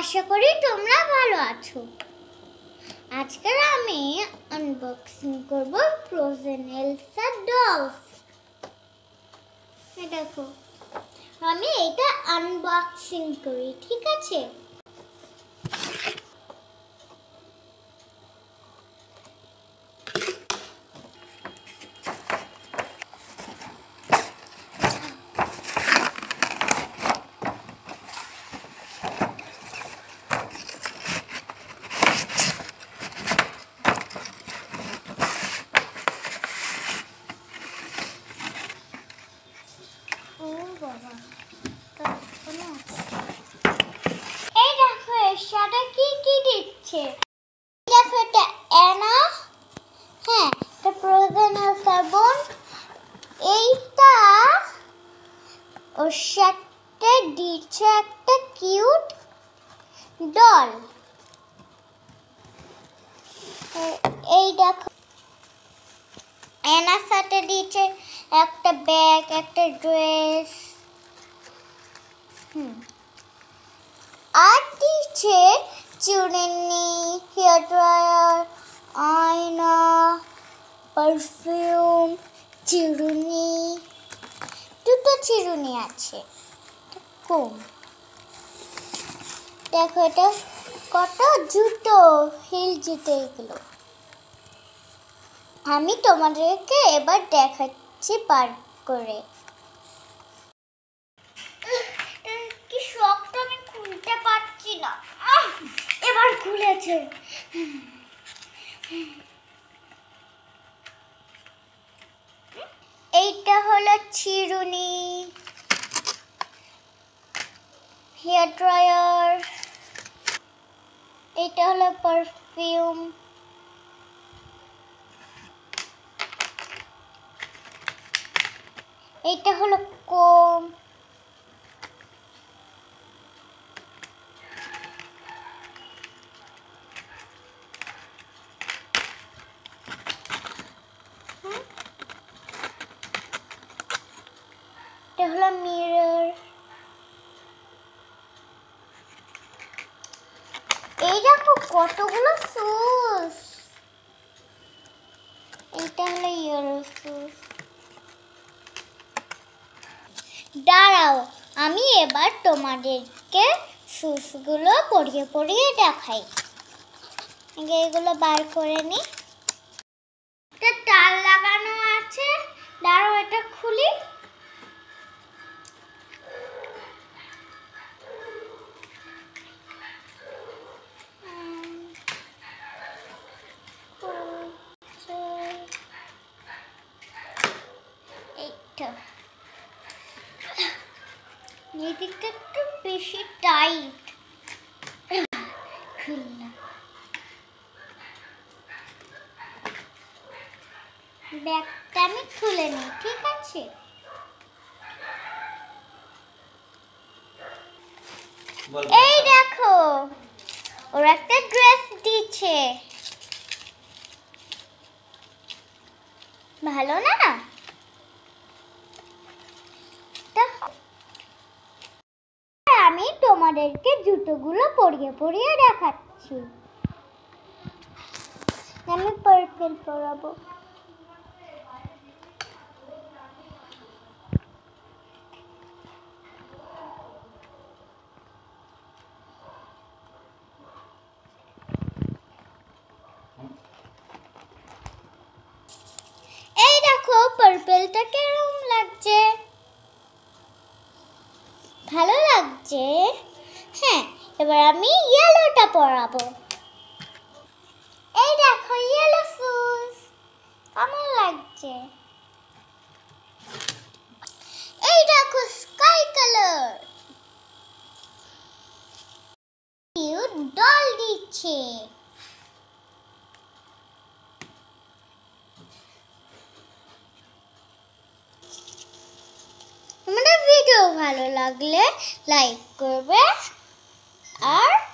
আশা করি তোমরা ভালো আছো। আজকে আমি আনবক্সিং করব ফ্রোজেন এলসা ডলস দেখো, আমি এটা আনবক্সিং করি, ঠিক আছে? এই দেখো এর সাথে কি কি দিচ্ছে? দেখো, এটা অ্যানা হ্যাঁ এটা প্রয়োজনীয় সাবন এইটা ওর সাথে দিচ্ছে একটা কিউট ডল এই দেখো এনার সাথে দিয়েছে একটা ব্যাগ, একটা ড্রেস। হুম আর দিচ্ছে চুড়িনি হেয়ার ড্রায়ার আয়না পারফিউম চিরুনি দুটো চিরুনি আছে। কম দেখো এটা কত জুতো হিল জুতো এগুলো। আমি তোমাদেরকে এবার দেখাচ্ছি পার করে। খুলেছে এইটা হলো চিরুনি। হেয়ার ড্রায়ার এটা হলো পারফিউম এটা হলো কম এটা হলো মিরর এই দেখো কতগুলো সুস এটা হলো ইয়েরো সুস দাঁড়াও, আমি এবার তোমাদেরকে সুসগুলো পরিয়ে পরিয়ে দেখাই। এগুলো বার করে নি। একটা তার লাগানো এই দিকটা একটু বেশি টাইট খুললাম ব্যাগটা আমি খুলে নিই ঠিক আছে? এই দেখো ওর একটা ড্রেস দিচ্ছে ভালো না তা আমি তোমাদেরকে জুতোগুলো পরিয়ে পরিয়ে দেখাচ্ছি। আমি পার্পেল পরাবো। পার্পেলটা লাগছে? ভালো লাগছে? এবার আমি ইয়েলোটা পরাবো। এই দেখো ইয়েলো শুজ কেমন লাগছে? এই দেখো স্কাই কালার ডল দিচ্ছে। ভিডিও ভালো লাগলে লাইক করবে। are